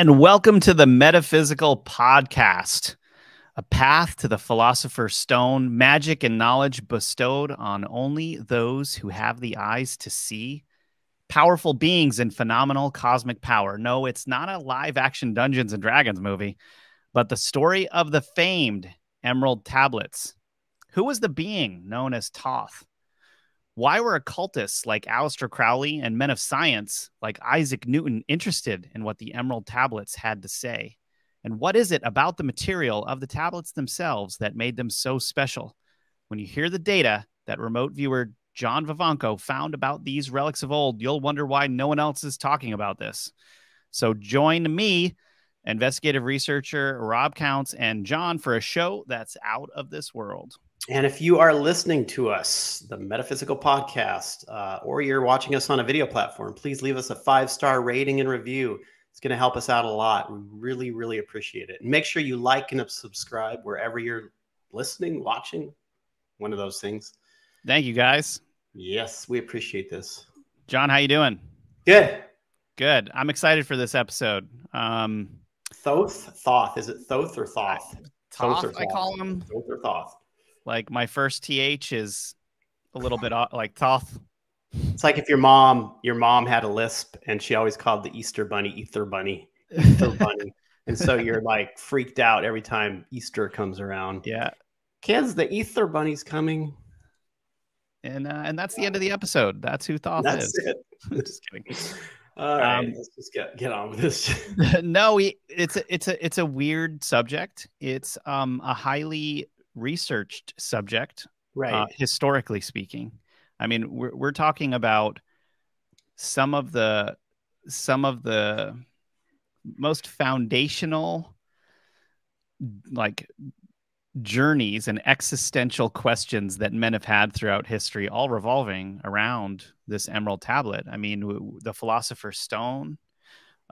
And welcome to the Metaphysical Podcast, a path to the Philosopher's Stone, magic and knowledge bestowed on only those who have the eyes to see. Powerful beings and phenomenal cosmic power. No, it's not a live action Dungeons and Dragons movie, but the story of the famed Emerald Tablets. Who was the being known as Thoth? Why were occultists like Aleister Crowley and men of science like Isaac Newton interested in what the Emerald Tablets had to say? And what is it about the material of the tablets themselves that made them so special? When you hear the data that remote viewer John Vivanco found about these relics of old, you'll wonder why no one else is talking about this. So join me, investigative researcher Rob Counts, and John for a show that's out of this world. And if you are listening to us, the Metaphysical Podcast, uh, or you're watching us on a video platform, please leave us a five star rating and review. It's going to help us out a lot. We really, really appreciate it. And make sure you like and subscribe wherever you're listening, watching, one of those things. Thank you, guys. Yes, we appreciate this. John, how you doing? Good. Good. I'm excited for this episode. Um, Thoth, Thoth. Is it Thoth or Thoth? Thoth, Thoth I call him. Thoth or Thoth. Like my first th is a little bit like Thoth. It's like if your mom, your mom had a lisp and she always called the Easter bunny Ether bunny, Ether bunny. and so you're like freaked out every time Easter comes around. Yeah. Kids, the Ether bunny's coming. And uh, and that's the end of the episode. That's who Thoth that's is. It. just kidding. All right, um, let's just get get on with this. no, it's a, it's a it's a weird subject. It's um a highly researched subject, right? Uh, historically speaking, I mean, we're we're talking about some of the some of the most foundational like journeys and existential questions that men have had throughout history all revolving around this emerald tablet i mean the philosopher's stone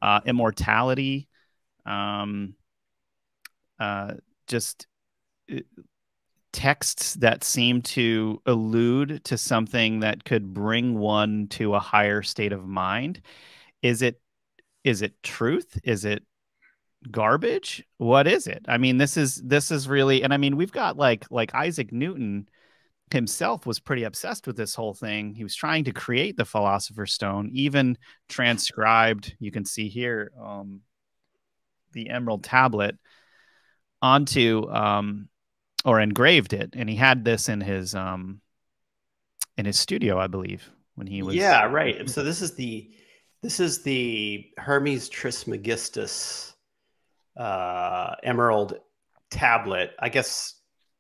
uh, immortality um, uh, just texts that seem to allude to something that could bring one to a higher state of mind. Is it is it truth? Is it garbage? What is it? I mean this is this is really and i mean we've got like like isaac newton himself was pretty obsessed with this whole thing. He was trying to create the philosopher's stone even transcribed you can see here um the emerald tablet onto um or engraved it, and he had this in his um in his studio, I believe, when he was. Yeah, right. So this is the this is the Hermes Trismegistus uh, emerald tablet. I guess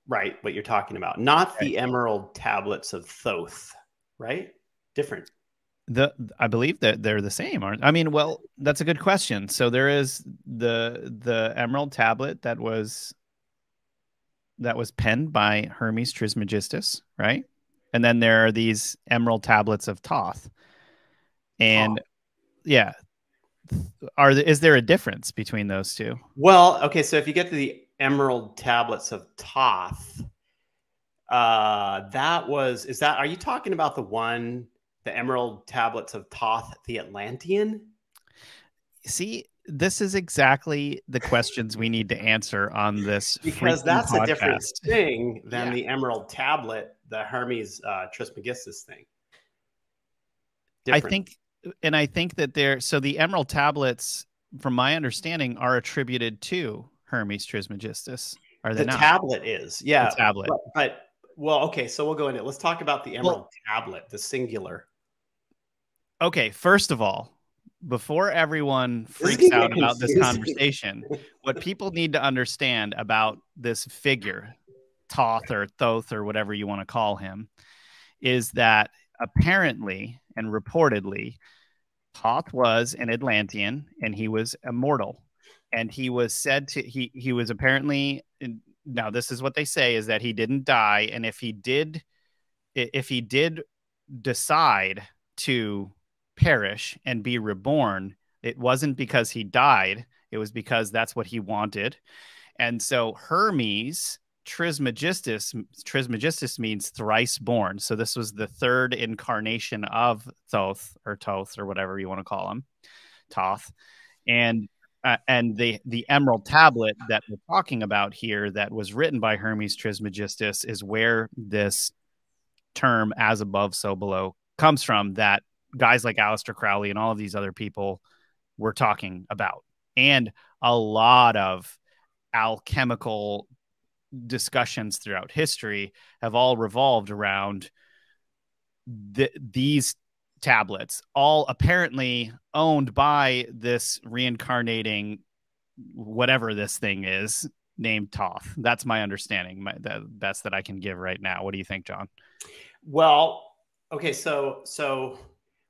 right what you're talking about, not right. the emerald tablets of Thoth, right? Different. The I believe that they're the same, aren't? I mean, well, that's a good question. So there is the the emerald tablet that was that was penned by Hermes Trismegistus, right? And then there are these emerald tablets of Thoth. And oh. yeah, are the, is there a difference between those two? Well, okay, so if you get to the emerald tablets of Thoth, uh that was is that are you talking about the one the emerald tablets of Thoth the Atlantean? See, this is exactly the questions we need to answer on this because that's podcast. a different thing than yeah. the emerald tablet the hermes uh, trismegistus thing different. i think and i think that they're so the emerald tablets from my understanding are attributed to hermes trismegistus are they the not? tablet is yeah the tablet but, but, well okay so we'll go into it let's talk about the emerald well, tablet the singular okay first of all before everyone freaks out about this conversation, what people need to understand about this figure, Thoth or Thoth or whatever you want to call him, is that apparently and reportedly, Thoth was an Atlantean and he was immortal. And he was said to he he was apparently now this is what they say is that he didn't die and if he did if he did decide to perish and be reborn, it wasn't because he died, it was because that's what he wanted. And so Hermes Trismegistus Trismegistus means thrice born. So this was the third incarnation of Thoth or Toth or whatever you want to call him, Toth. And uh, and the the emerald tablet that we're talking about here that was written by Hermes Trismegistus is where this term as above so below comes from that guys like Aleister Crowley and all of these other people were talking about and a lot of alchemical discussions throughout history have all revolved around th- these tablets, all apparently owned by this reincarnating whatever this thing is named Toth. That's my understanding, my, the best that I can give right now. What do you think, John? Well, okay, so so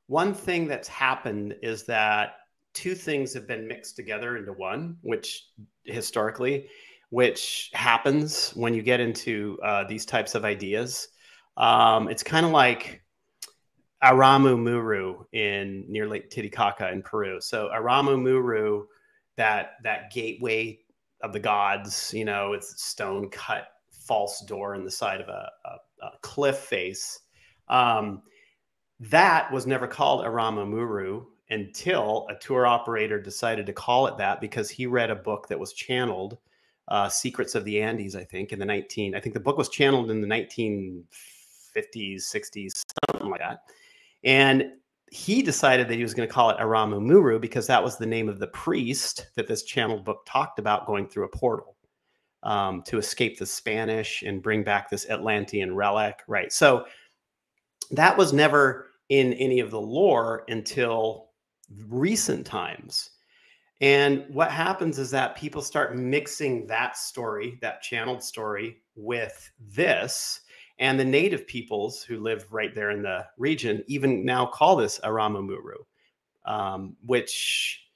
one thing that's happened is that two things have been mixed together into one, which historically, which happens when you get into uh, these types of ideas. Um, it's kind of like Aramu Muru in near Lake Titicaca in Peru. So Aramu Muru, that that gateway of the gods, you know, it's stone cut false door in the side of a, a, a cliff face. Um, that was never called Aramu Muru until a tour operator decided to call it that because he read a book that was channeled, uh, Secrets of the Andes, I think, in the 19, I think the book was channeled in the 1950s, 60s, something like that and he decided that he was going to call it Aramu Muru because that was the name of the priest that this channeled book talked about going through a portal um, to escape the Spanish and bring back this Atlantean relic. Right. So that was never in any of the lore until recent times. And what happens is that people start mixing that story, that channeled story, with this and the native peoples who live right there in the region even now call this Aramamuru, um, which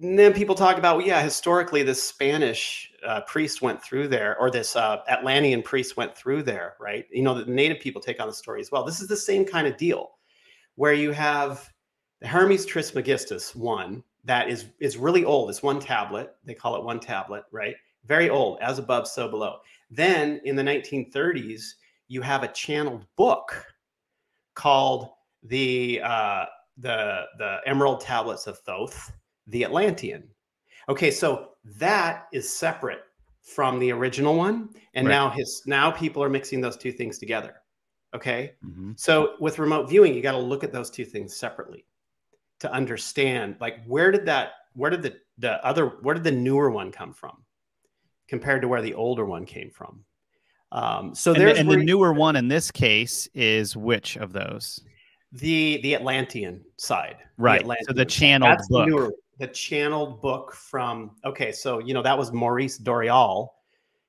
then people talk about, well, yeah, historically, this Spanish uh, priest went through there, or this uh, Atlantean priest went through there, right? You know, the native people take on the story as well. This is the same kind of deal where you have the Hermes Trismegistus one that is is really old. It's one tablet. They call it one tablet, right? Very old, as above, so below. Then in the 1930s, you have a channeled book called the uh, the the Emerald Tablets of Thoth, the Atlantean. Okay, so that is separate from the original one, and right. now his now people are mixing those two things together. Okay, mm-hmm. so with remote viewing, you got to look at those two things separately to understand like where did that where did the the other where did the newer one come from compared to where the older one came from. Um, so there's and, the, and the newer one in this case is which of those? The the Atlantean side, right? The Atlantean so the channeled That's book, the, newer, the channeled book from. Okay, so you know that was Maurice Doreal,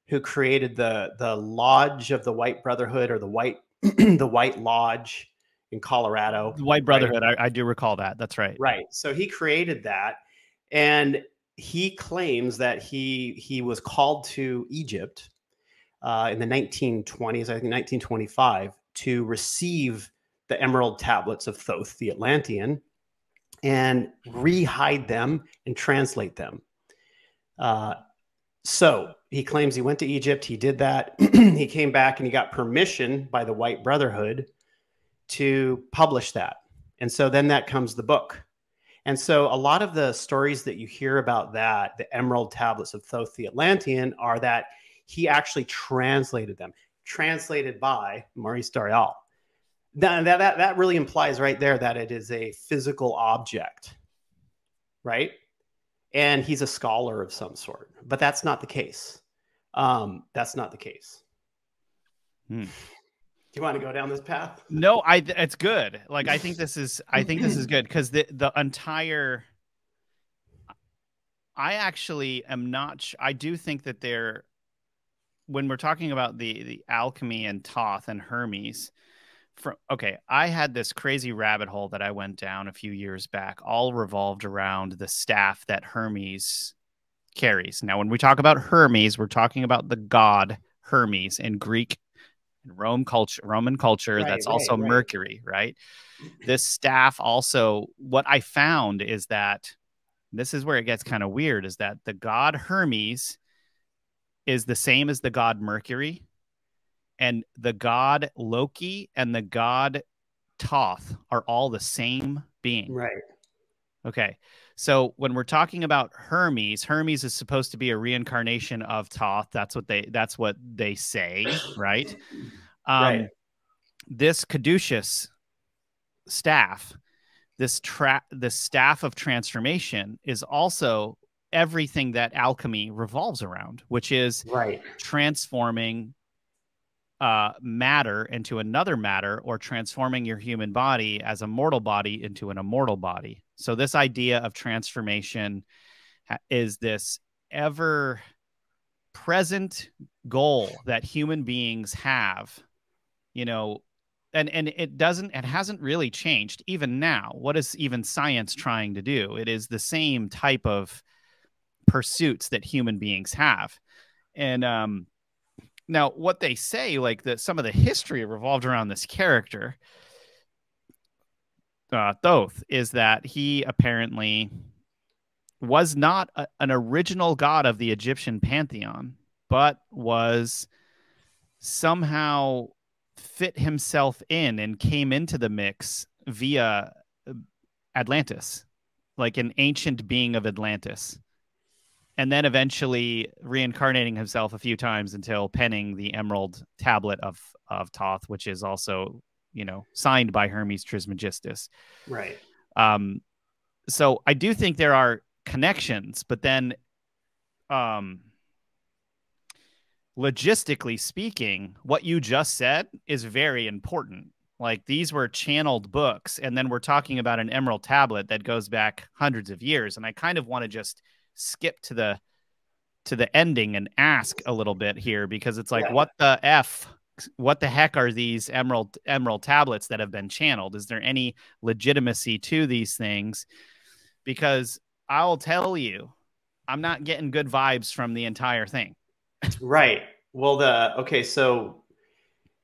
who created the the Lodge of the White Brotherhood or the White the White Lodge in Colorado. The White Brotherhood, right? I, I do recall that. That's right. Right. So he created that, and he claims that he he was called to Egypt uh, in the 1920s, I think 1925, to receive the emerald tablets of Thoth, the Atlantean, and rehide them and translate them. Uh, so he claims he went to Egypt. He did that. he came back and he got permission by the White Brotherhood to publish that. And so then that comes the book. And so a lot of the stories that you hear about that, the Emerald Tablets of Thoth the Atlantean, are that he actually translated them, translated by Maurice Doreal. That, that, that, really implies right there that it is a physical object, right? And he's a scholar of some sort, but that's not the case. Um, that's not the case. Hmm. Do you want to go down this path? No, I. It's good. Like I think this is. I think this is good because the the entire. I actually am not. I do think that they're. When we're talking about the the alchemy and toth and Hermes, from okay, I had this crazy rabbit hole that I went down a few years back, all revolved around the staff that Hermes carries. Now, when we talk about Hermes, we're talking about the god Hermes in Greek and Rome culture, Roman culture, right, that's right, also right. Mercury, right? This staff also, what I found is that this is where it gets kind of weird is that the god Hermes is the same as the god Mercury, and the god Loki and the god Toth are all the same being. Right. Okay. So when we're talking about Hermes, Hermes is supposed to be a reincarnation of Toth. That's what they that's what they say, right? Um Right. this caduceus staff, this tra- the staff of transformation is also everything that alchemy revolves around, which is Right. transforming uh, matter into another matter or transforming your human body as a mortal body into an immortal body. So, this idea of transformation is this ever present goal that human beings have, you know. And, and it doesn't it hasn't really changed even now what is even science trying to do it is the same type of pursuits that human beings have and um now, what they say, like that some of the history revolved around this character, uh, Thoth, is that he apparently was not a, an original god of the Egyptian pantheon, but was somehow fit himself in and came into the mix via Atlantis, like an ancient being of Atlantis and then eventually reincarnating himself a few times until penning the emerald tablet of of Thoth, which is also you know signed by Hermes Trismegistus. Right. Um, so I do think there are connections, but then, um, logistically speaking, what you just said is very important. Like these were channeled books, and then we're talking about an emerald tablet that goes back hundreds of years, and I kind of want to just skip to the to the ending and ask a little bit here because it's like Yeah. what the f what the heck are these emerald emerald tablets that have been channeled is there any legitimacy to these things because i'll tell you i'm not getting good vibes from the entire thing Right. Well, the okay, so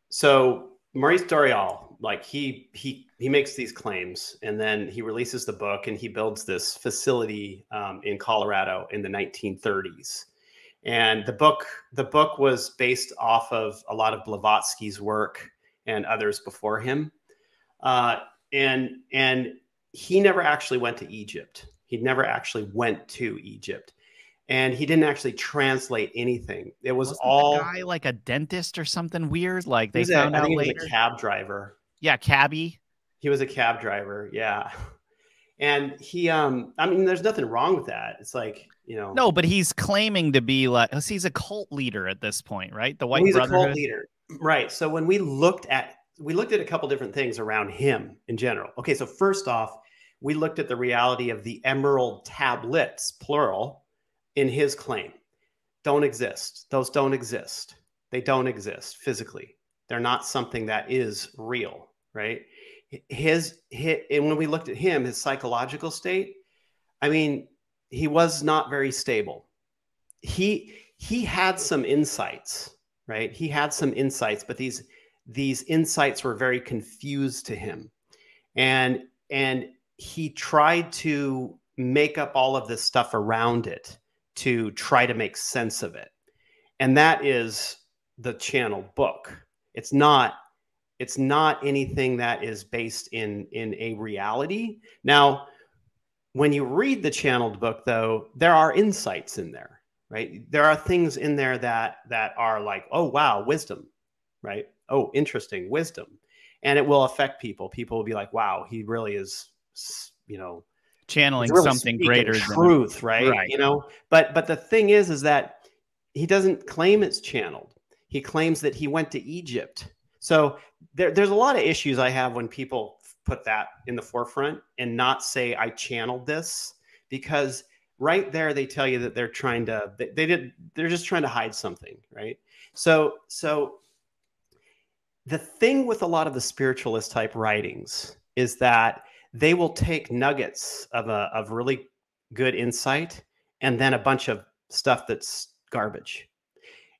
so Maurice Doreal, like he he he makes these claims, and then he releases the book, and he builds this facility um, in Colorado in the 1930s. And the book the book was based off of a lot of Blavatsky's work and others before him, uh, and and he never actually went to Egypt. He never actually went to Egypt and he didn't actually translate anything. It was Wasn't all guy like a dentist or something weird like he they a- found I out think he was later a cab driver. Yeah cabbie He was a cab driver, yeah. And he, um, I mean, there's nothing wrong with that. It's like you know, no but he's claiming to be like he's a cult leader at this point right the white he's a cult leader, right? So when we looked at, we looked at a couple different things around him in general. Okay, so first off, we looked at the reality of the emerald tablets, plural, in his claim. Don't exist. Those don't exist. They don't exist physically. They're not something that is real, right? His, his and when we looked at him, his psychological state, I mean, he was not very stable. He he had some insights, right? He had some insights, but these these insights were very confused to him. And and he tried to make up all of this stuff around it to try to make sense of it. And that is the channel book. It's not it's not anything that is based in in a reality. Now, when you read the channeled book though, there are insights in there, right? There are things in there that that are like, "Oh wow, wisdom." Right? Oh, interesting, wisdom. And it will affect people. People will be like, "Wow, he really is, you know, channeling really something greater than truth, right? Right. You know, but but the thing is, is that he doesn't claim it's channeled. He claims that he went to Egypt. So there, there's a lot of issues I have when people put that in the forefront and not say I channeled this because right there they tell you that they're trying to they, they did they're just trying to hide something, right? So so the thing with a lot of the spiritualist type writings is that they will take nuggets of a of really good insight and then a bunch of stuff that's garbage.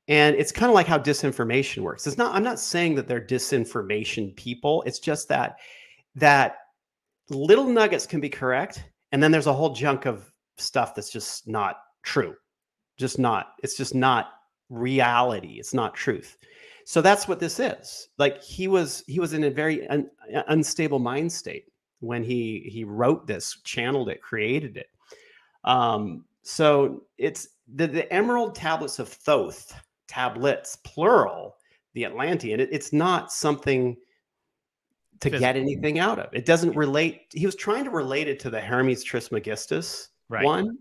And it's kind of like how disinformation works. It's not I'm not saying that they're disinformation people. It's just that that little nuggets can be correct and then there's a whole junk of stuff that's just not true. Just not. It's just not reality. It's not truth. So that's what this is. Like he was he was in a very un, unstable mind state when he he wrote this, channeled it, created it. Um, so it's the, the Emerald Tablets of Thoth, tablets plural, the Atlantean. It, it's not something to get anything out of. It doesn't relate. He was trying to relate it to the Hermes Trismegistus right. one,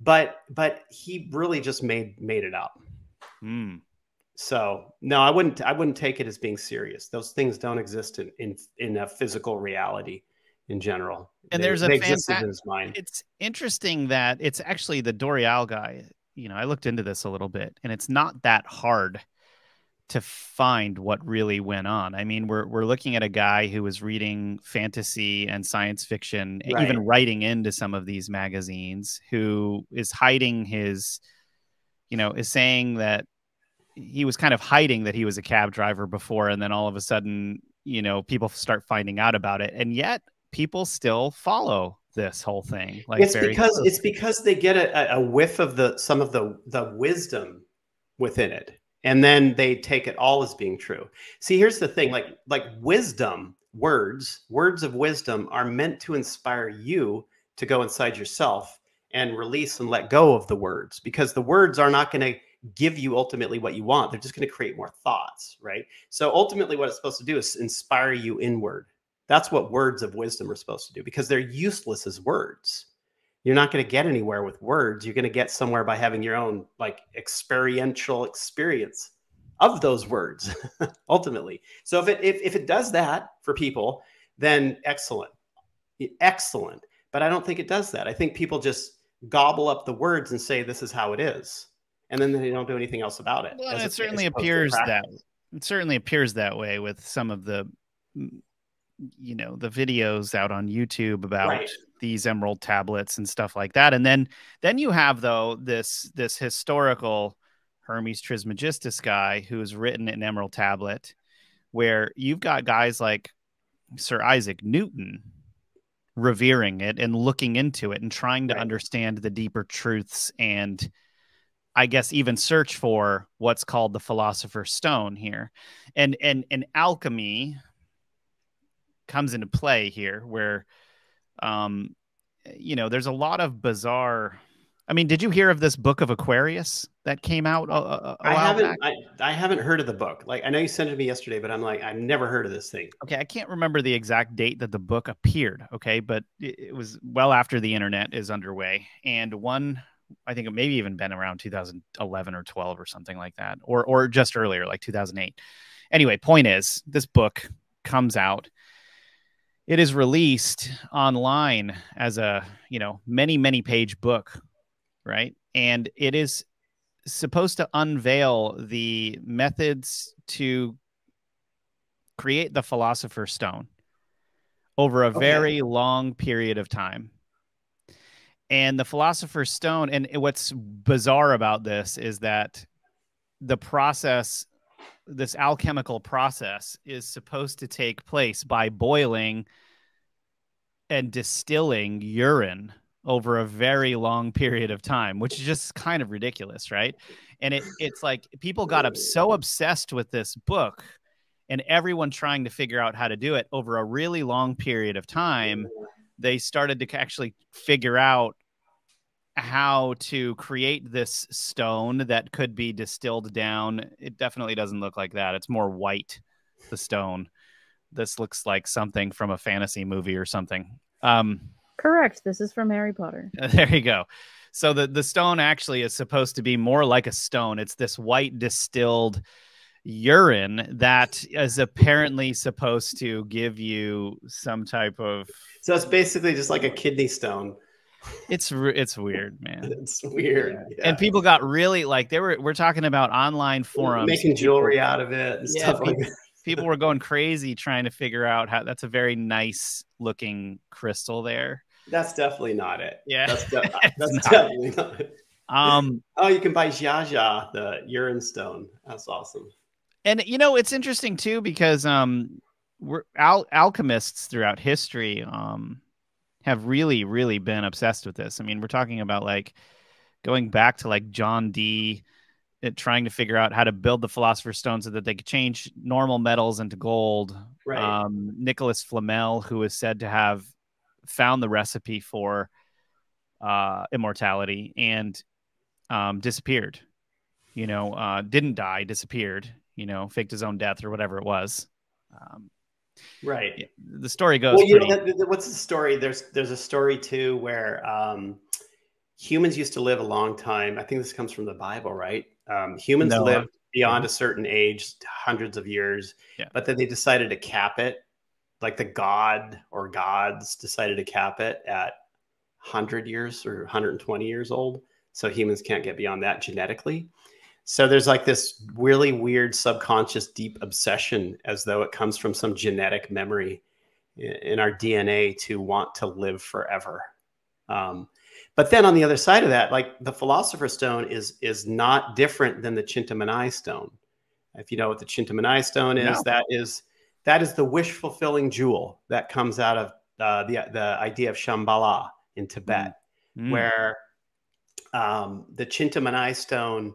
but but he really just made made it up. Mm. So no, I wouldn't. I wouldn't take it as being serious. Those things don't exist in in, in a physical reality in general. And they, there's a fantastic. It's interesting that it's actually the Doreal guy. You know, I looked into this a little bit, and it's not that hard to find what really went on. I mean, we're we're looking at a guy who was reading fantasy and science fiction, right. even writing into some of these magazines, who is hiding his, you know, is saying that he was kind of hiding that he was a cab driver before, and then all of a sudden, you know, people start finding out about it, and yet people still follow this whole thing. Like it's because closely. it's because they get a, a whiff of the some of the the wisdom within it and then they take it all as being true see here's the thing like like wisdom words words of wisdom are meant to inspire you to go inside yourself and release and let go of the words because the words are not going to give you ultimately what you want they're just going to create more thoughts right so ultimately what it's supposed to do is inspire you inward that's what words of wisdom are supposed to do because they're useless as words you're not going to get anywhere with words. You're going to get somewhere by having your own like experiential experience of those words ultimately. So if it if, if it does that for people, then excellent. Excellent. But I don't think it does that. I think people just gobble up the words and say this is how it is. And then they don't do anything else about it. Well, it certainly appears that it certainly appears that way with some of the you know the videos out on YouTube about right. these emerald tablets and stuff like that. And then then you have though this this historical Hermes Trismegistus guy who's written an emerald tablet where you've got guys like Sir Isaac Newton revering it and looking into it and trying to right. understand the deeper truths and I guess even search for what's called the philosopher's stone here. And and and alchemy comes into play here where um you know there's a lot of bizarre I mean, did you hear of this book of Aquarius that came out? A, a, I haven't. I, I, haven't heard of the book. Like, I know you sent it to me yesterday, but I'm like, I've never heard of this thing. Okay, I can't remember the exact date that the book appeared. Okay, but it, it was well after the internet is underway, and one, I think it maybe even been around 2011 or 12 or something like that, or or just earlier, like 2008. Anyway, point is, this book comes out it is released online as a you know many many page book right and it is supposed to unveil the methods to create the philosopher's stone over a okay. very long period of time and the philosopher's stone and what's bizarre about this is that the process this alchemical process is supposed to take place by boiling and distilling urine over a very long period of time, which is just kind of ridiculous, right? And it it's like people got up so obsessed with this book and everyone trying to figure out how to do it over a really long period of time, they started to actually figure out how to create this stone that could be distilled down. It definitely doesn't look like that. It's more white, the stone. This looks like something from a fantasy movie or something. Um, Correct. This is from Harry Potter. There you go. So the, the stone actually is supposed to be more like a stone. It's this white distilled urine that is apparently supposed to give you some type of. So it's basically just like a kidney stone it's it's weird, man. It's weird. Yeah. And people got really like they were we're talking about online forums making jewelry out of it and yeah, stuff people, like people were going crazy trying to figure out how that's a very nice looking crystal there. That's definitely not it. Yeah. That's, de- that's not definitely not it. Um oh you can buy Jaja, the urine stone. That's awesome. And you know, it's interesting too because um we're al- alchemists throughout history um have really, really been obsessed with this. I mean, we're talking about like going back to like John Dee trying to figure out how to build the philosopher's stone so that they could change normal metals into gold. Right. Um, Nicholas Flamel, who is said to have found the recipe for uh, immortality and um, disappeared. You know, uh, didn't die, disappeared. You know, faked his own death or whatever it was. Um, right. The story goes. Well, you pretty... know, that, that, what's the story? There's there's a story too where um, humans used to live a long time. I think this comes from the Bible, right? Um, humans No, lived beyond a certain age, hundreds of years, Yeah. but then they decided to cap it. Like the god or gods decided to cap it at 100 years or 120 years old. So humans can't get beyond that genetically. So there's like this really weird subconscious deep obsession as though it comes from some genetic memory in our DNA to want to live forever. Um, but then on the other side of that, like the Philosopher's Stone is is not different than the Chintamani Stone. If you know what the Chintamani Stone is, No. that is that is the wish fulfilling jewel that comes out of uh, the the idea of Shambhala in Tibet Mm. where um, the Chintamani stone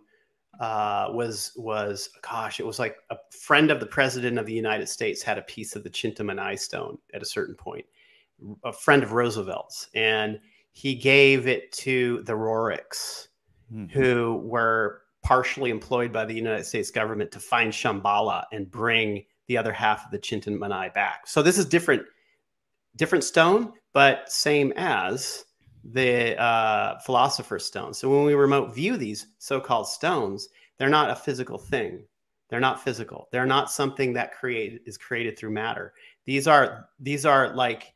uh, was was gosh, it was like a friend of the president of the United States had a piece of the Chintamani stone at a certain point, a friend of Roosevelt's, and he gave it to the Roerichs, Mhm. who were partially employed by the United States government to find Shambhala and bring the other half of the Chintamani back. So this is different, different stone, but same as the uh, philosopher's stone. So when we remote view these so-called stones, they're not a physical thing. They're not physical. They're not something that create is created through matter. These are these are like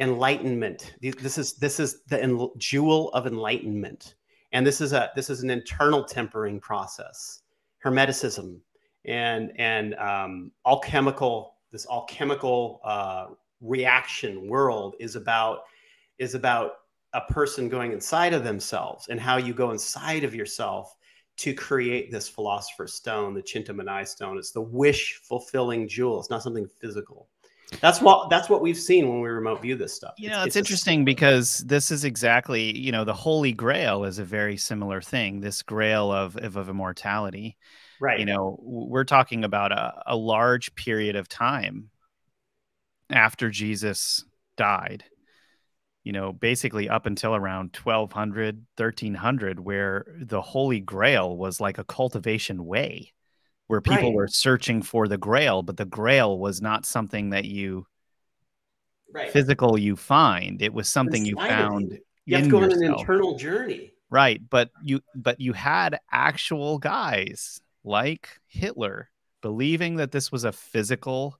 enlightenment. This is this is the en- jewel of enlightenment, and this is a this is an internal tempering process, hermeticism, and and um, alchemical. This alchemical uh, reaction world is about is about a person going inside of themselves and how you go inside of yourself to create this philosopher's stone, the Chintamani stone. It's the wish fulfilling jewel. It's not something physical. That's what that's what we've seen when we remote view this stuff. You know, it's, a- interesting because this is exactly, you know, the Holy Grail is a very similar thing. This Grail of of, of immortality. right. You know, we're talking about a, a large period of time after Jesus died. You know, basically up until around 1200, 1300, where the Holy Grail was like a cultivation way, where people Right. were searching for the Grail, but the Grail was not something that you right. physical you find. It was something you found you. You have to go on an internal journey. right, but you but you had actual guys like Hitler believing that this was a physical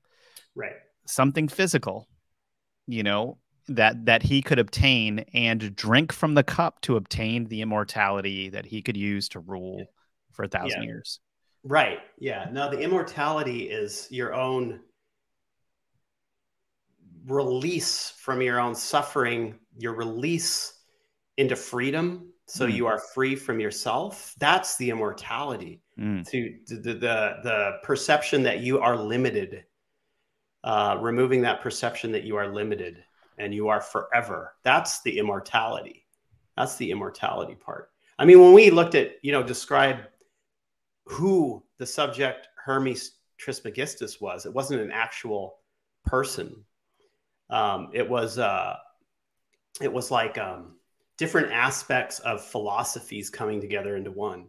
Right. something physical, you know, that that he could obtain and drink from the cup to obtain the immortality that he could use to rule for a thousand Yeah. years. Right. Yeah. Now the immortality is your own release from your own suffering, your release into freedom. So Hmm. you are free from yourself. That's the immortality. Mm. To the the, the, the perception that you are limited, uh, removing that perception that you are limited and you are forever. That's the immortality. That's the immortality part. I mean, when we looked at, you know, describe who the subject Hermes Trismegistus was. It wasn't an actual person. Um, it was uh, it was like um, different aspects of philosophies coming together into one,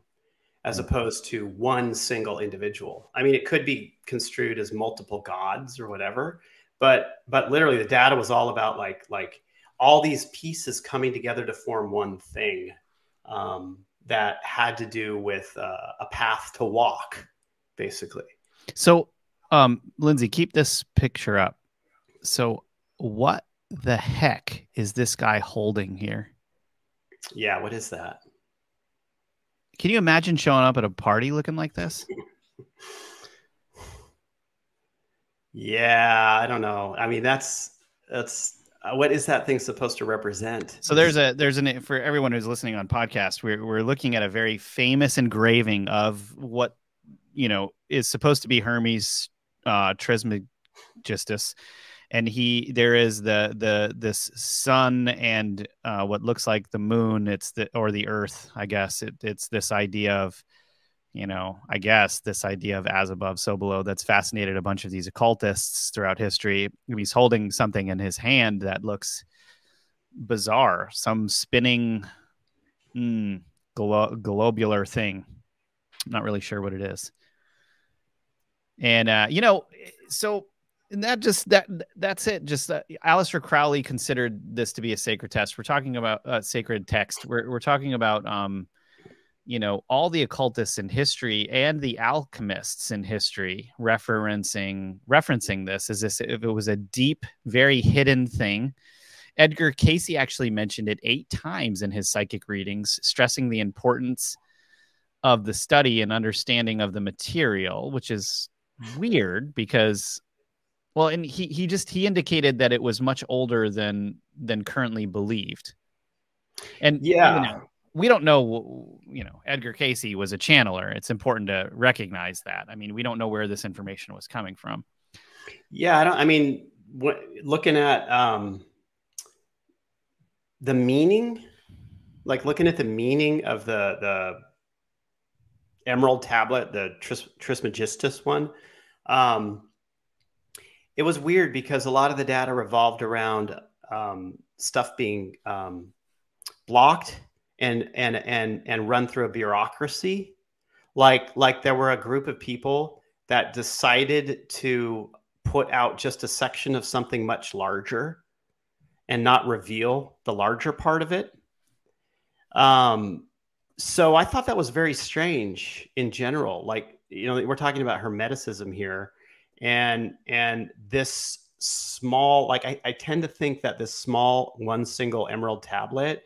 as opposed to one single individual. I mean, it could be construed as multiple gods or whatever, but but literally the data was all about like like all these pieces coming together to form one thing. Um, that had to do with uh, a path to walk, basically. So, um, Lindsay, keep this picture up. So, what the heck is this guy holding here? Yeah, what is that? Can you imagine showing up at a party looking like this? Yeah, I don't know. I mean, that's that's uh, what is that thing supposed to represent? So there's a there's an for everyone who's listening on podcast, we're we're looking at a very famous engraving of what you know is supposed to be Hermes uh Trismegistus. And he there is the the this sun and uh what looks like the moon, it's the or the earth, I guess. It, it's this idea of you know, I guess this idea of as above, so below that's fascinated a bunch of these occultists throughout history. He's holding something in his hand that looks bizarre, some spinning mm, glo- globular thing. I'm not really sure what it is. And uh, you know, so and that just that that's it. Just uh, Aleister Crowley considered this to be a sacred test. We're talking about a uh, sacred text. We're we're talking about um, you know, all the occultists in history and the alchemists in history referencing referencing this as this if it was a deep, very hidden thing. Edgar Cayce actually mentioned it eight times in his psychic readings, stressing the importance of the study and understanding of the material, which is weird because well, and he he just he indicated that it was much older than than currently believed. And yeah, you know, we don't know. You know, Edgar Cayce was a channeler. It's important to recognize that. I mean, we don't know where this information was coming from. Yeah, I don't. I mean, what, looking at um, the meaning, like looking at the meaning of the the Emerald Tablet, the Tris, Trismegistus one. Um, it was weird because a lot of the data revolved around um, stuff being um, blocked and and and and run through a bureaucracy. Like like there were a group of people that decided to put out just a section of something much larger and not reveal the larger part of it. Um so i thought that was very strange in general. Like you know we're talking about hermeticism here and and this small like I, I tend to think that this small one single emerald tablet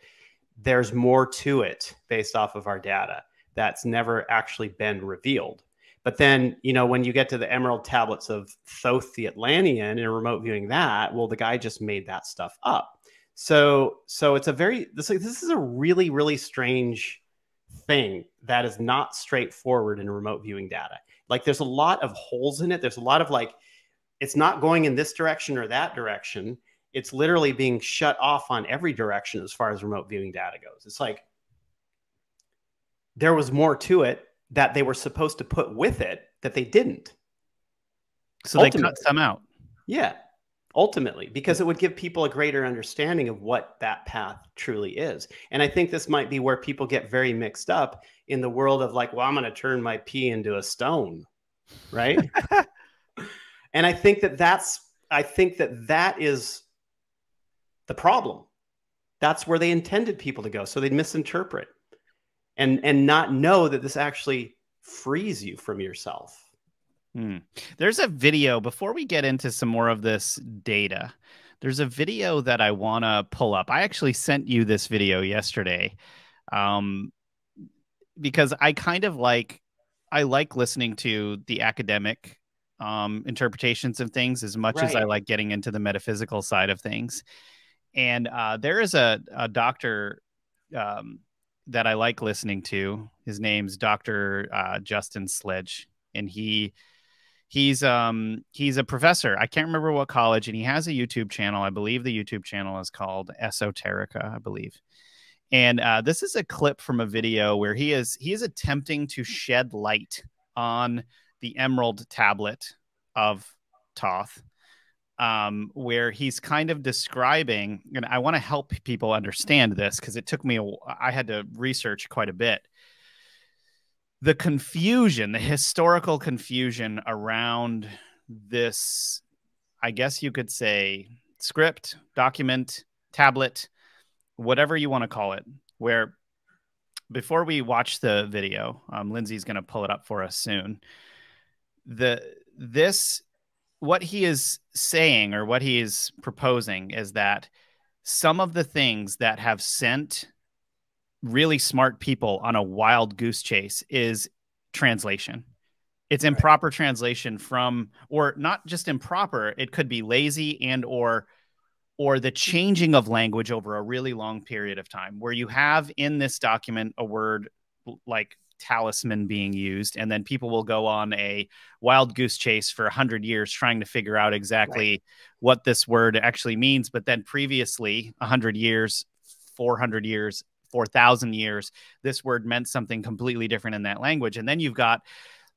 there's more to it based off of our data that's never actually been revealed but then you know when you get to the emerald tablets of thoth the atlantean and remote viewing that well the guy just made that stuff up so so it's a very this, this is a really really strange thing that is not straightforward in remote viewing data like there's a lot of holes in it. There's a lot of like, it's not going in this direction or that direction. It's literally being shut off on every direction as far as remote viewing data goes. It's like there was more to it that they were supposed to put with it that they didn't. So Ultimately. they cut some out. Yeah ultimately because it would give people a greater understanding of what that path truly is and i think this might be where people get very mixed up in the world of like well i'm going to turn my pee into a stone right and i think that that's i think that that is the problem that's where they intended people to go so they'd misinterpret and and not know that this actually frees you from yourself Hmm. There's a video before we get into some more of this data. There's a video that I want to pull up. I actually sent you this video yesterday um, because I kind of like I like listening to the academic um, interpretations of things as much right. as I like getting into the metaphysical side of things. And uh, there is a, a doctor um, that I like listening to. His name's Dr. Uh, Justin Sledge, and he he's um he's a professor i can't remember what college and he has a youtube channel i believe the youtube channel is called esoterica i believe and uh, this is a clip from a video where he is he is attempting to shed light on the emerald tablet of Thoth, um, where he's kind of describing, and I want to help people understand this because it took me, a, I had to research quite a bit the confusion, the historical confusion around this, I guess you could say, script, document, tablet, whatever you want to call it, where before we watch the video, um, Lindsay's going to pull it up for us soon. The this what he is saying or what he is proposing is that some of the things that have sent really smart people on a wild goose chase is translation. It's improper right. translation from or not just improper, it could be lazy and or or the changing of language over a really long period of time where you have in this document a word like talisman being used and then people will go on a wild goose chase for 100 years trying to figure out exactly right. what this word actually means but then previously 100 years 400 years 4,000 years, this word meant something completely different in that language. And then you've got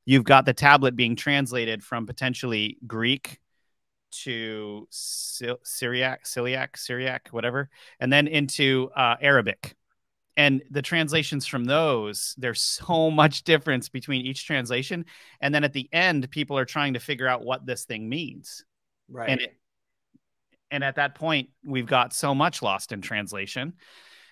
you've got the tablet being translated from potentially Greek to Syriac, Syriac, Syriac, whatever, and then into uh, Arabic. And the translations from those, there's so much difference between each translation. And then at the end, people are trying to figure out what this thing means. Right. And it, and at that point, we've got so much lost in translation,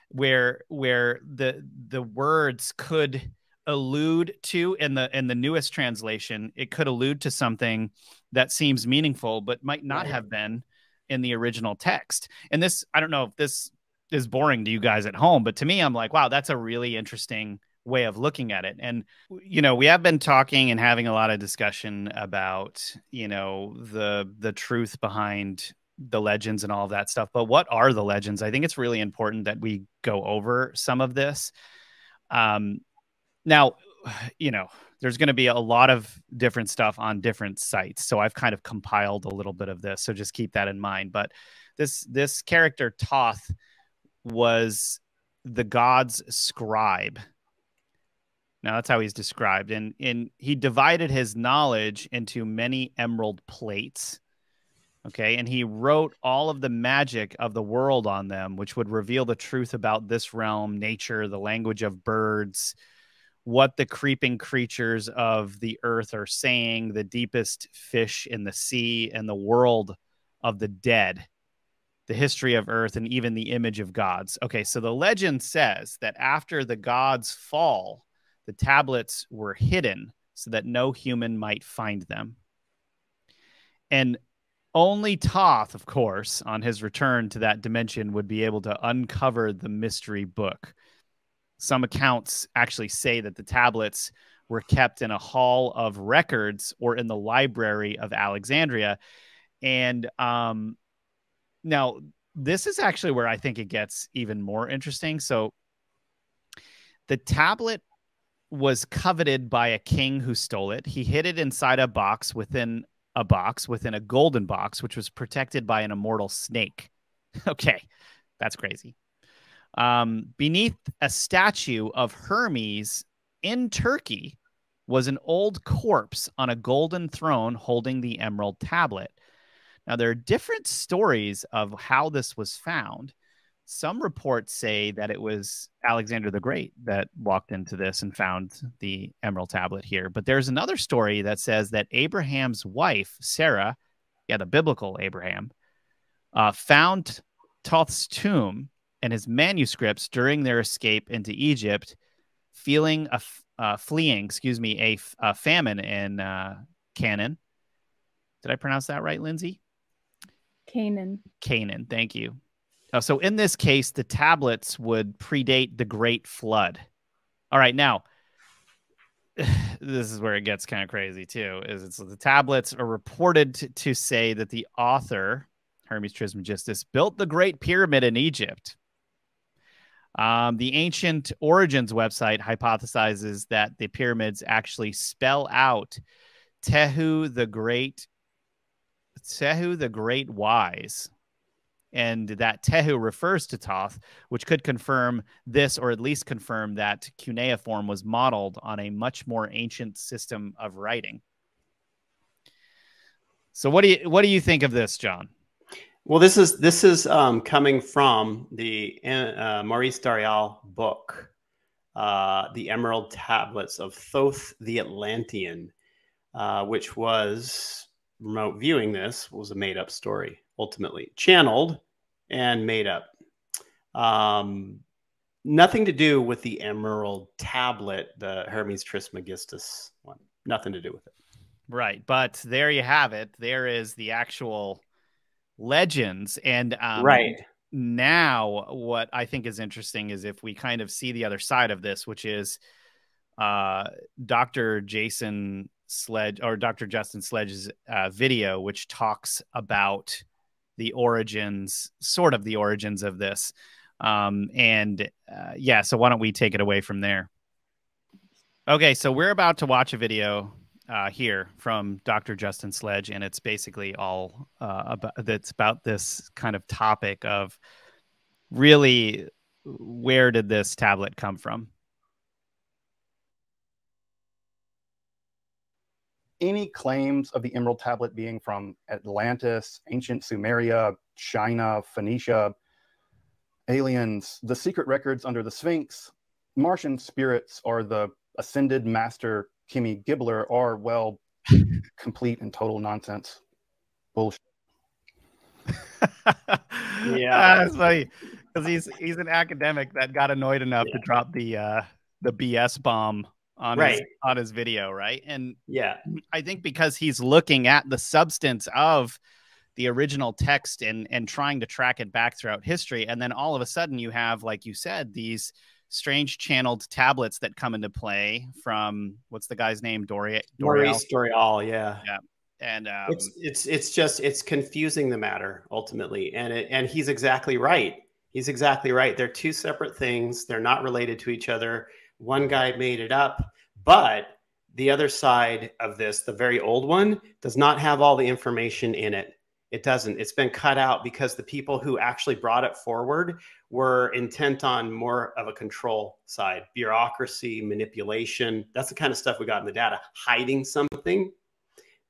where where the the words could allude to in the in the newest translation it could allude to something that seems meaningful but might not right. have been in the original text and this i don't know if this is boring to you guys at home but to me i'm like wow that's a really interesting way of looking at it and you know we have been talking and having a lot of discussion about you know the the truth behind the legends and all of that stuff but what are the legends i think it's really important that we go over some of this um now, you know, there's going to be a lot of different stuff on different sites. So I've kind of compiled a little bit of this. So just keep that in mind. But this this character Thoth was the god's scribe. Now that's how he's described. And in he divided his knowledge into many emerald plates. Okay. And he wrote all of the magic of the world on them, which would reveal the truth about this realm, nature, the language of birds, what the creeping creatures of the earth are saying, the deepest fish in the sea, and the world of the dead, the history of earth, and even the image of gods. Okay, so the legend says that after the gods' fall, the tablets were hidden so that no human might find them. And only Thoth, of course, on his return to that dimension, would be able to uncover the mystery book some accounts actually say that the tablets were kept in a hall of records or in the library of Alexandria. And um, now, this is actually where I think it gets even more interesting. So, the tablet was coveted by a king who stole it. He hid it inside a box within a box, within a golden box, which was protected by an immortal snake. okay, that's crazy um, beneath a statue of Hermes in Turkey was an old corpse on a golden throne holding the emerald tablet. Now, there are different stories of how this was found. Some reports say that it was Alexander the Great that walked into this and found the emerald tablet here. But there's another story that says that Abraham's wife, Sarah, yeah, the biblical Abraham, uh, found Thoth's tomb and his manuscripts during their escape into Egypt, feeling a uh, fleeing, excuse me, a, famine in uh, Canaan. Did I pronounce that right, Lindsay? Canaan. Canaan. Thank you. So in this case, the tablets would predate the Great Flood. All right, now this is where it gets kind of crazy too. Is it's the tablets are reported to, to say that the author Hermes Trismegistus built the Great Pyramid in Egypt um, the Ancient Origins website hypothesizes that the pyramids actually spell out Tehu the Great, Tehu the Great Wise, and that Tehu refers to Thoth, which could confirm this, or at least confirm that cuneiform was modeled on a much more ancient system of writing. So, what do you what do you think of this, John? Well, this is this is um, coming from the uh, Maurice Doreal book, uh, "The Emerald Tablets of Thoth the Atlantean," uh, which was remote viewing. This was a made up story, ultimately channeled and made up. Um, nothing to do with the Emerald Tablet, the Hermes Trismegistus one. Nothing to do with it. Right, but there you have it. There is the actual legends and um, right now what i think is interesting is if we kind of see the other side of this which is uh, dr jason sledge or dr justin sledge's uh, video which talks about the origins sort of the origins of this um, and uh, yeah so why don't we take it away from there okay so we're about to watch a video uh, here from Dr. Justin Sledge, and it's basically all uh, about that's about this kind of topic of really where did this tablet come from? Any claims of the Emerald Tablet being from Atlantis, ancient Sumeria, China, Phoenicia, aliens, the secret records under the Sphinx, Martian spirits, or the ascended master Kimmy Gibbler are, well, complete and total nonsense. Bullshit. yeah, that's funny because he's he's an academic that got annoyed enough yeah. to drop the uh, the BS bomb on right. his on his video, right? And yeah, I think because he's looking at the substance of the original text and and trying to track it back throughout history, and then all of a sudden you have, like you said, these strange channeled tablets that come into play from what's the guy's name? Doria Maurice Doreal, yeah. Yeah and um, it's it's it's just it's confusing the matter ultimately and it, and he's exactly right he's exactly right they're two separate things they're not related to each other one guy made it up but the other side of this the very old one does not have all the information in it. It doesn't. It's been cut out because the people who actually brought it forward were intent on more of a control side. Bureaucracy manipulation that's the kind of stuff we got in the data hiding something.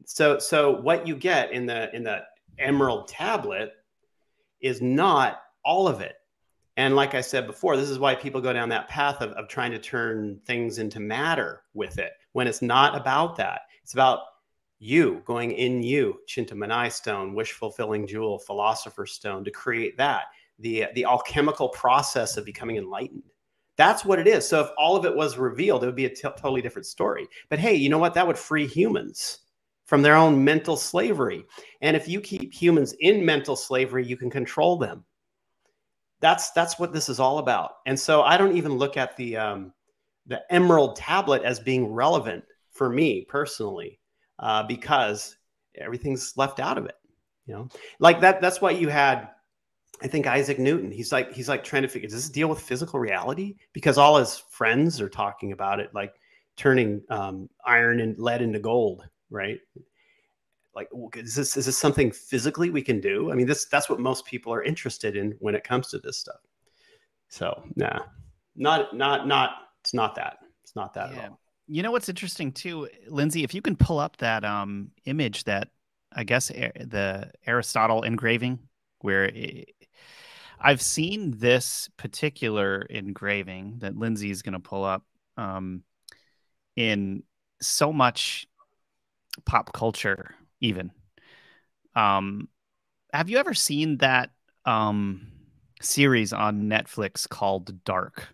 So so what you get in the in the emerald tablet is not all of it and like i said before this is why people go down that path of, of trying to turn things into matter with it when it's not about that. It's about you going in you Chintamani stone wish fulfilling jewel philosopher's stone to create that the the alchemical process of becoming enlightened. That's what it is. So if all of it was revealed it would be a t- totally different story. But hey you know what? That would free humans from their own mental slavery. And if you keep humans in mental slavery, you can control them. That's that's what this is all about. And so I don't even look at the um, the Emerald Tablet as being relevant for me personally, uh, because everything's left out of it. You know, like that. That's why you had I think Isaac Newton, he's like he's like trying to figure does this deal with physical reality? Because all his friends are talking about it, like turning um, iron and lead into gold, right? Like, is this is this something physically we can do? I mean, this that's what most people are interested in when it comes to this stuff. So, nah, not not not. It's not that. It's not that yeah. at all. You know what's interesting too, Lindsay? If you can pull up that um image that I guess the Aristotle engraving where it, I've seen this particular engraving that Lindsay is going to pull up um, in so much pop culture even um have you ever seen that um series on netflix called dark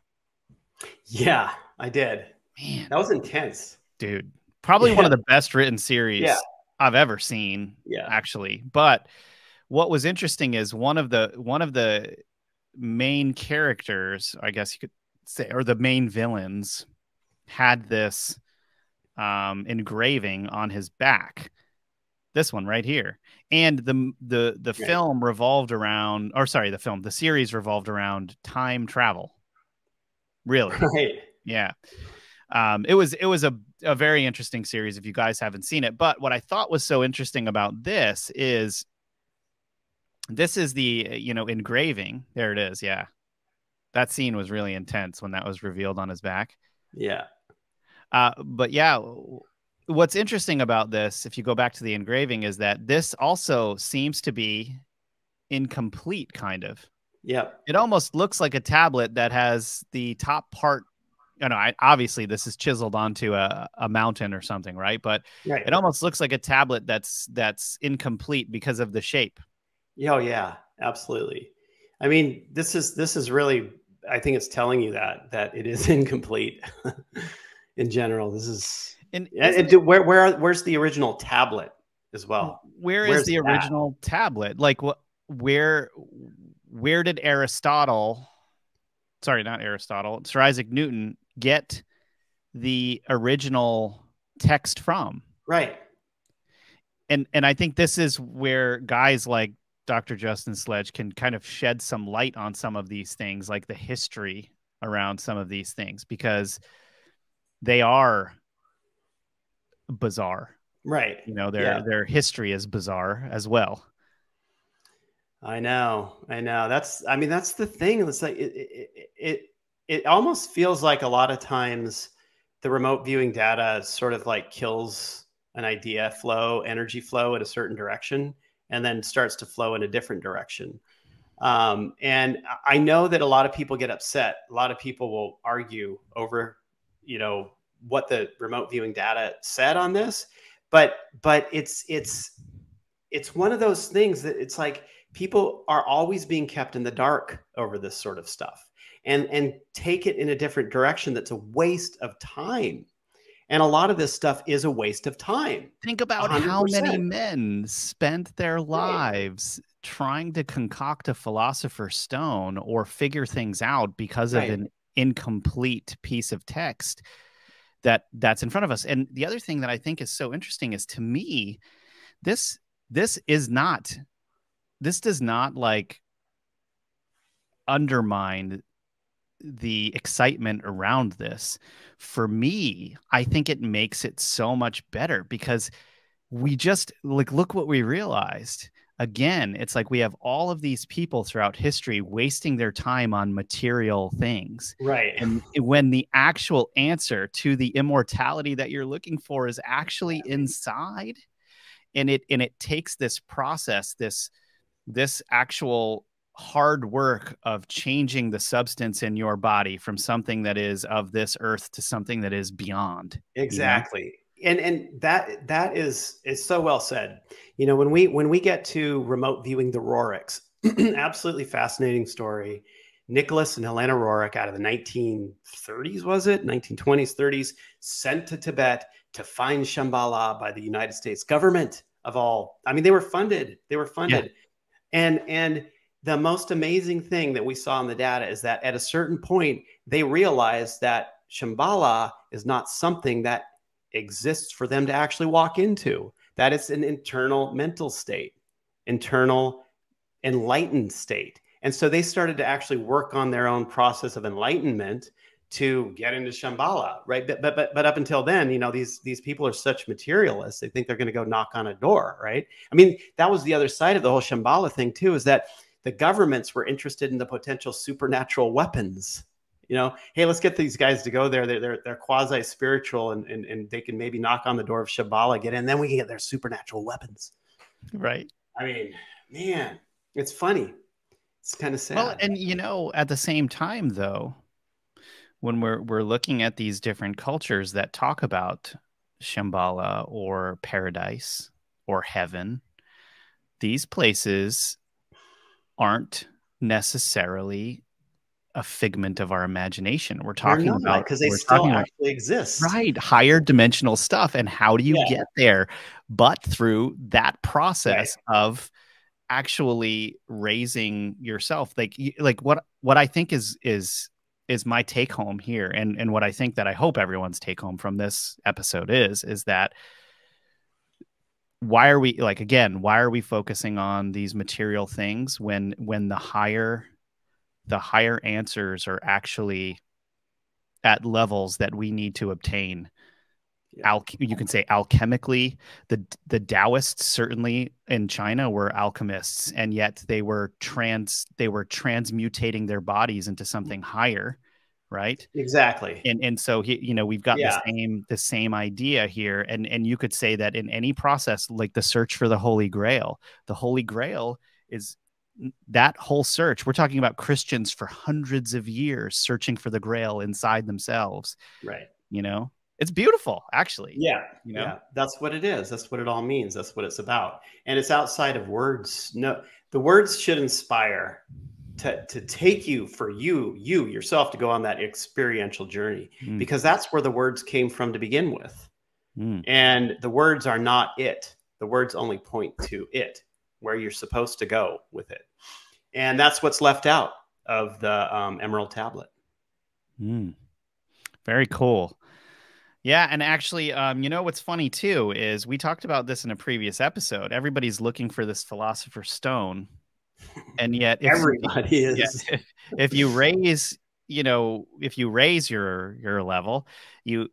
yeah i did man that was intense dude probably yeah. one of the best written series yeah. i've ever seen yeah actually but what was interesting is one of the one of the main characters i guess you could say or the main villains had this um, engraving on his back. This one right here, and the the the right. film revolved around, or sorry, the film, the series revolved around time travel. Really, right? Yeah. Um, it was it was a, a very interesting series if you guys haven't seen it. But what I thought was so interesting about this is this is the you know engraving. There it is. Yeah, that scene was really intense when that was revealed on his back. Yeah. Uh, but yeah, what's interesting about this, if you go back to the engraving, is that this also seems to be incomplete, kind of. Yeah. It almost looks like a tablet that has the top part. You know, I, obviously this is chiseled onto a, a mountain or something, right? But right. it almost looks like a tablet that's that's incomplete because of the shape. Oh yeah, absolutely. I mean, this is this is really. I think it's telling you that that it is incomplete in general. This is and, and, where where where's the original tablet as well? Where is Where's the original tablet? Like what? Where where did Aristotle? Sorry, not Aristotle. Sir Isaac Newton get the original text from? Right. And and I think this is where guys like Dr. Justin Sledge can kind of shed some light on some of these things, like the history around some of these things, because they are bizarre. Right. You know, their yeah. their history is bizarre as well. I know, I know. That's, I mean, that's the thing. It's like it, it, it, it almost feels like a lot of times the remote viewing data sort of like kills an idea flow, energy flow in a certain direction, and then starts to flow in a different direction. Um, and I know that a lot of people get upset. A lot of people will argue over, you know, what the remote viewing data said on this, but but it's it's it's one of those things that it's like people are always being kept in the dark over this sort of stuff and and take it in a different direction that's a waste of time and a lot of this stuff is a waste of time. Think about 100%. how many men spent their lives right. trying to concoct a philosopher's stone or figure things out because right. of an incomplete piece of text that that's in front of us. And the other thing that I think is so interesting is to me, this this is not this does not like undermine the excitement around this for me i think it makes it so much better because we just like look what we realized again it's like we have all of these people throughout history wasting their time on material things. Right. And when the actual answer to the immortality that you're looking for is actually inside and it and it takes this process this this actual hard work of changing the substance in your body from something that is of this earth to something that is beyond exactly you know? And and that that is is so well said. You know when we when we get to remote viewing the Roerichs absolutely fascinating story. Nicholas and helena Roerich out of the 1930s was it? 1920s 30s sent to tibet to find shambhala by the united states government of all. I mean they were funded they were funded. Yeah. and and the most amazing thing that we saw in the data is that at a certain point, they realized that Shambhala is not something that exists for them to actually walk into, that it's an internal mental state, internal enlightened state. And so they started to actually work on their own process of enlightenment to get into Shambhala, right? But, but, but up until then, you know, these, these people are such materialists. They think they're going to go knock on a door, right? I mean, that was the other side of the whole Shambhala thing too, is that the governments were interested in the potential supernatural weapons. You know, hey, let's get these guys to go there. They're they're, they're quasi spiritual, and, and and they can maybe knock on the door of Shambhala, get in, then we can get their supernatural weapons. Right. I mean, man, it's funny. It's kind of sad. Well, and you know, at the same time, though, when we're we're looking at these different cultures that talk about Shambhala or paradise or heaven, these places aren't necessarily a figment of our imagination. We're talking about because they still actually exist. Right. Higher dimensional stuff. And how do you yeah. get there? But through that process right. of actually raising yourself. Like like what what I think is is is my take home here and and what I think that I hope everyone's take home from this episode is is that why are we like again why are we focusing on these material things when when the higher the higher answers are actually at levels that we need to obtain. Al- you can say alchemically the the taoists certainly in china were alchemists and yet they were trans they were transmutating their bodies into something higher right exactly and and so he you know we've got yeah. the same the same idea here and and you could say that in any process like the search for the holy grail the holy grail is that whole search we're talking about christians for hundreds of years searching for the grail inside themselves right. you know? It's beautiful actually. Yeah you know? yeah. that's what it is. That's what it all means. That's what it's about. And it's outside of words. No the words should inspire to, to take you for you you yourself to go on that experiential journey mm. because that's where the words came from to begin with. Mm. and the words are not it. The words only point to it where you're supposed to go with it and that's what's left out of the um, emerald tablet mm. very cool yeah, and actually, um, you know what's funny too is we talked about this in a previous episode. Everybody's looking for this philosopher's stone, and yet if, everybody is yeah, if, if you raise you know if you raise your your level you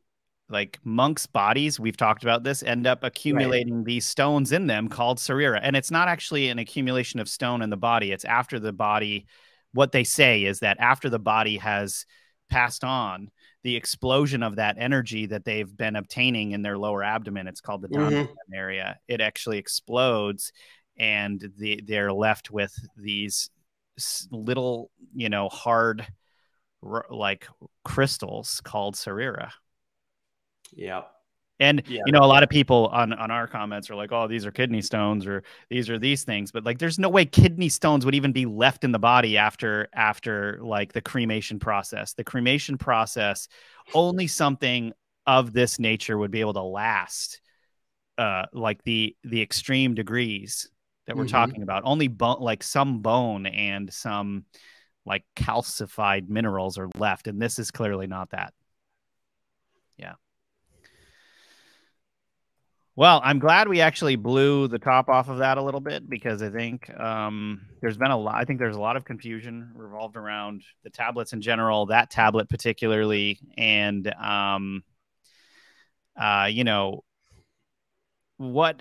like monks' bodies, we've talked about this, end up accumulating right. these stones in them called sarira. And it's not actually an accumulation of stone in the body, it's after the body. What they say is that after the body has passed on, the explosion of that energy that they've been obtaining in their lower abdomen, it's called the mm-hmm. area, it actually explodes and the, they're left with these little, you know, hard like crystals called sarira. Yeah. And yeah. you know, a lot of people on on our comments are like, "Oh, these are kidney stones, or these are these things." But like, there's no way kidney stones would even be left in the body after after like the cremation process. The cremation process, only something of this nature would be able to last, uh, like the the extreme degrees that we're mm-hmm. talking about. Only bone, like some bone and some like calcified minerals are left, and this is clearly not that. Yeah. Well, I'm glad we actually blew the top off of that a little bit because I think um, there's been a lot. I think there's a lot of confusion revolved around the tablets in general, that tablet particularly, and um, uh, you know what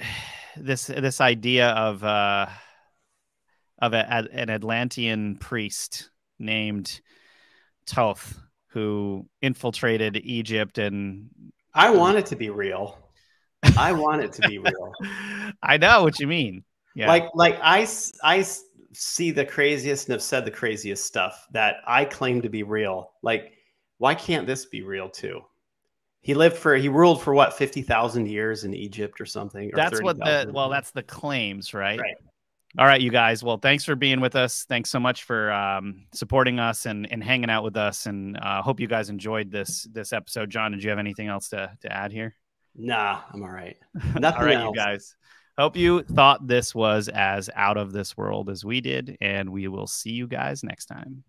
this this idea of uh, of a, an Atlantean priest named Thoth who infiltrated Egypt and I want it to be real. I want it to be real. I know what you mean. Yeah. Like like I I see the craziest and have said the craziest stuff that I claim to be real. Like why can't this be real too? He lived for he ruled for what 50,000 years in Egypt or something or That's 30, what the well that's the claims, right? Right. All right, you guys. Well, thanks for being with us. Thanks so much for um, supporting us and, and hanging out with us. And uh, hope you guys enjoyed this this episode. John, did you have anything else to to add here? Nah, I'm all right. Nothing all right, else. you guys. Hope you thought this was as out of this world as we did, and we will see you guys next time.